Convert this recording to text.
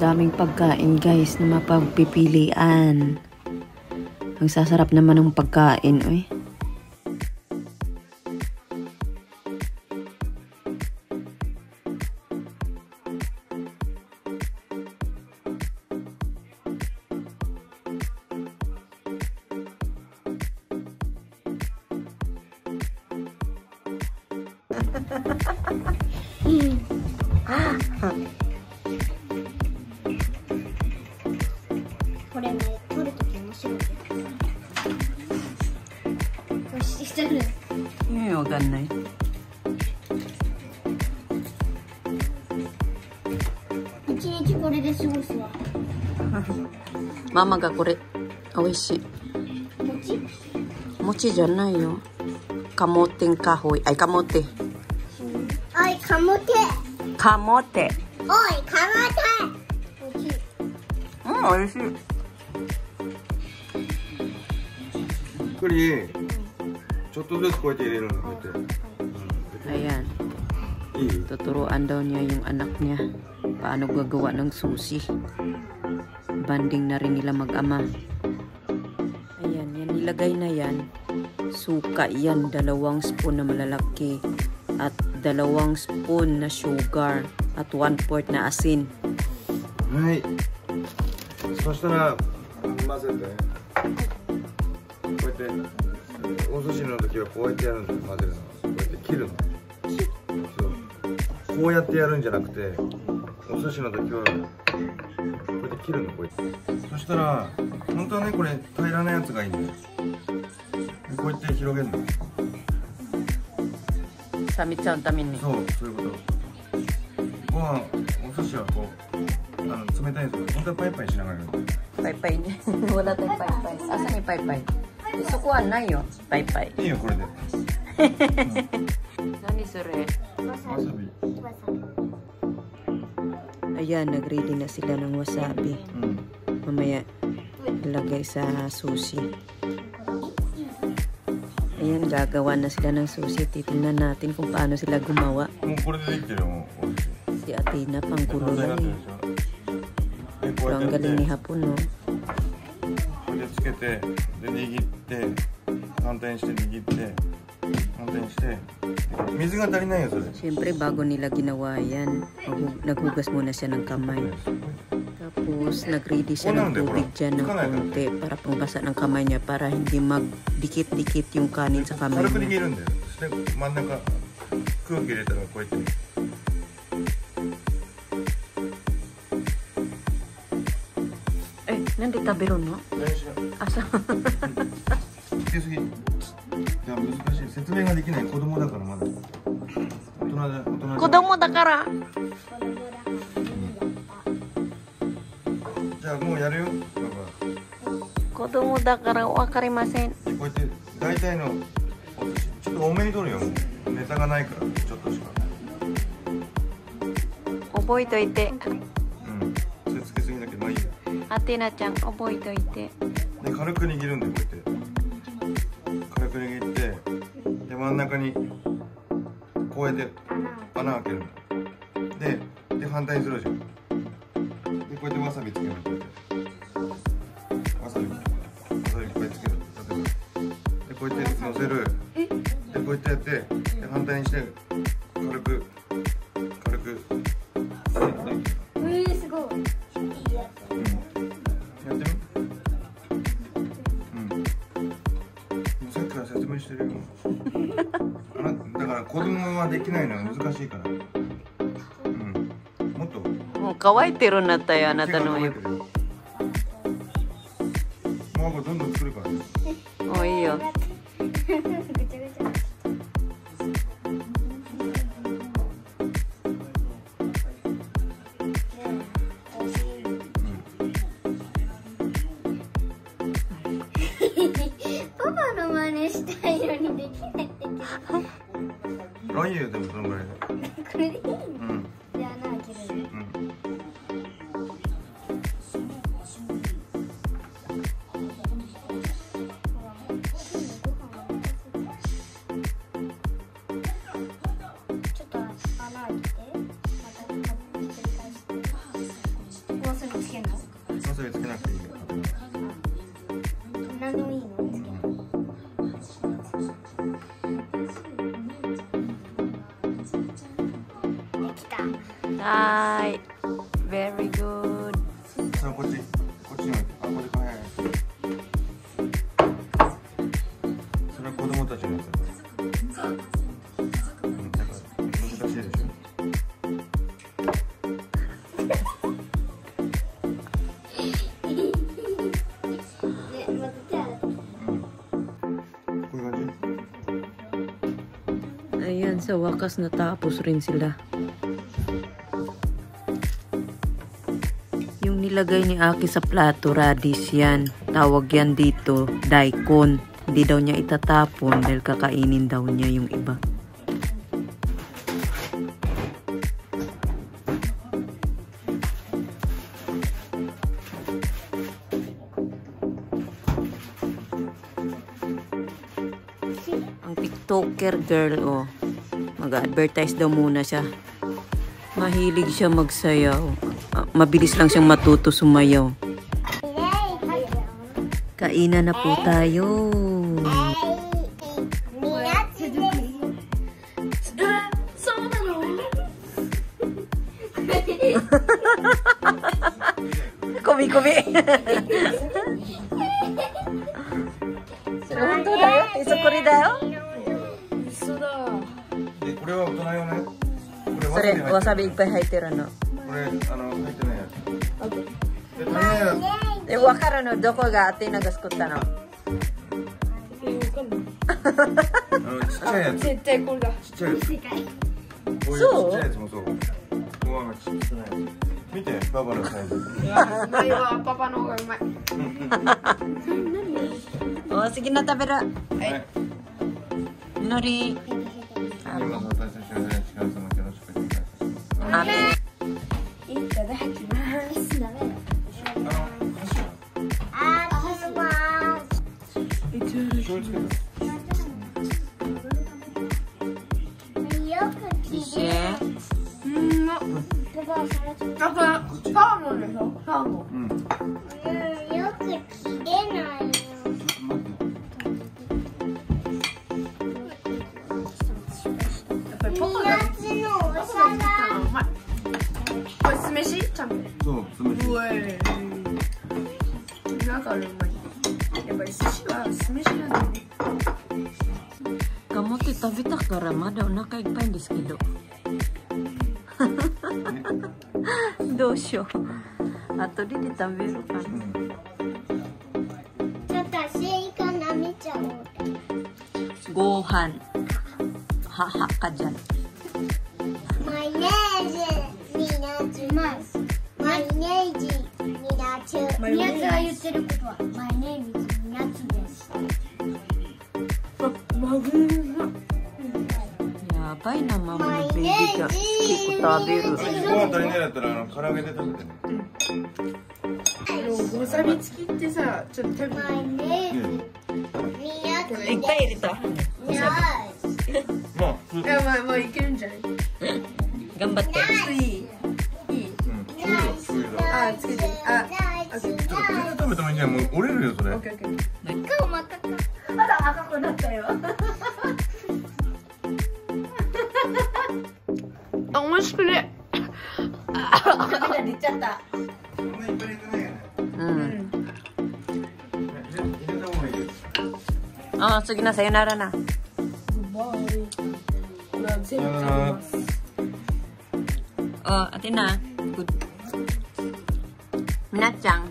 daming pagkain guys na mapagpipilian. Ang sasarap naman ng pagkain, oy. Eh, wag na eh. Mama ga kore. Oishi. Mochi? じゃないよ。カモテンカホイ。あい、カモテ。おい、カモテ。カモテ。おい、カモテ。おいしい。うん、美味しい。これちょっとずつこうやって入れるのこうやって、 Ayan. うん、いい Tuturuan daw niya yung anak niya paano gagawa ng susi. Banding na rin nila mag-ama. Ayan, yan nilagay na yan. Suka yan, dalawang spoon na malalaki. At dalawang spoon na sugar. At one fourth na asin. はいそしたら混ぜてこうや ってお寿司の時はこうやってやるんですよ混ぜるのこうやって切るのそうこうやってやるんじゃなくてお寿司の時はこうやって切るのこうやってそしたら本当はねこれ平らなやつがいいんだよでこうやって広げるの Sa mitsan tamin ni. そうそういうことご飯お寿司はこうあの冷たいんですよ本当はパイパイしながらやるの Paypay niya. Wala tayong paypay. Asan yung paypay? Sukuan na yun. Paypay. いいよこれで Nani sure? わさび Ayan, nag-ready na sila ng wasabi. うん Mamaya, ilagay sa sushi. Ayan, gagawa na sila ng sushi. Titingnan natin kung paano sila gumawa. もうこれでできてるよもうお寿司 Si Athena, pang 状 gulo 態にな lang ってる eh. でしょでこ Pero う ang やってや galing ni って Hapon, no? これでつけてで握って反対にして握って反対にして水が足りないよそれ Siyempre, bago nila ginawa yan, maghu- naghugas muna siya ng kamay. Tapos, nag-ready siya ng tubig dyan ng konti para pangbasa ng kamay niya para hindi magdikit-dikit yung kanin sa kamay 軽く握 niya. るんだよそして真ん中空気入れたらこうやって Eh, nandito tabiro, no? 練習 Asa? つけすぎじゃあ難しい説明ができない子供だからまだ大人だ大人だ Kodomo da kara! じゃあもうやるよパ Kodomo da kara wakarimasen. パこうやって大体のちょっと多めに取るよネタがないからちょっとしか Oboy to ite. うんや Athena chan, oboy to ite. で軽く握るんだよこうやって。軽く握ってで真ん中にこうやって穴開けるの。でで反対にするじゃんでこうやってわさびつけるの。こうやって。わさびわさびいっぱいつける。例えばでこうやって乗せる。でこうやってやってで反対にして説明してるよ。あなだから子供はできないのは難しいから。うん。もっと。Oh, kawaitero na tayo, 手が anata 構 no えてるよ。もうこれどんどん作るからね。Oh, iyo. ぐいいよでもそのぐらいで。これでいいうん。じゃあ穴開けるうん。ちょっと穴開けてまたひっくり返してもうくていいよこっちに置いてあこっち早いそれは子供たちのやつだうんだから難しいでしょでまた手洗ってこういう感 Ayan, sa wakas natapos rin sila. Nilagay ni Aki sa plato, radish yan. Tawag yan dito, daikon. Hindi daw niya itatapon dahil kakainin daw niya yung iba. Ang TikToker girl, oh. Mag-advertise daw muna siya. Mahilig siya magsayaw. Ah, mabilis lang siyang matuto sumayaw. Kainan na po tayo. そうなの Kumi-kumi. それ本当だよ。手作りだよ。でこれは大人用ねこれそれ、わわささびいっぱい入ってるの。 びこれあの入ってないやつ。で足りないやえ、わかるのどこがアテナが作ったの。つあのちっちゃいやつ。絶対これだ。ちっちゃいやつ。こういうちっちゃいやつもそう。ご飯がちっちゃいやつ。見てババのサイズ。いやうまいわパパの方がうまい。お、り。今の私たちはね力さまよろしくお願いの箸はあいし ذبحت معها السلام Nothing, no, it's. 酢飯？ちゃんとそうつめてうえだからうまいやっぱり寿司は酢飯なんだよね Kamote tabita kara ma daw nakaigpay んですけど。どうしよう。後でで食べるかな。ちょっとスイカ舐めちゃおう Gohan. Haha ka dyan. マになつマヨネーズ宮津が言ってることは マヨネーズにな。つですマグロうまい Yabay naman mga baby ka. Hindi ko tabiru. ご飯足りないだったらあの唐揚げで食べて。ねわさび付きってさちょっと食べマヨネーズになつです Igpay rito. ナイスまあ普通。いやまあまあいけるんじゃない？Gambatte. いいいあつけてあナイスちょっと全然食べてもいいんじゃない？もう折れるよそれ。オッケーオッケー。顔真っ赤かあら赤くなったよ。あ美味しくね。涙出ちゃった。そんないっぱい入れてないよね。Hmm. 入れた方がいいです Ah, sige na, sayonara na. これは全部食べますなっちゃん。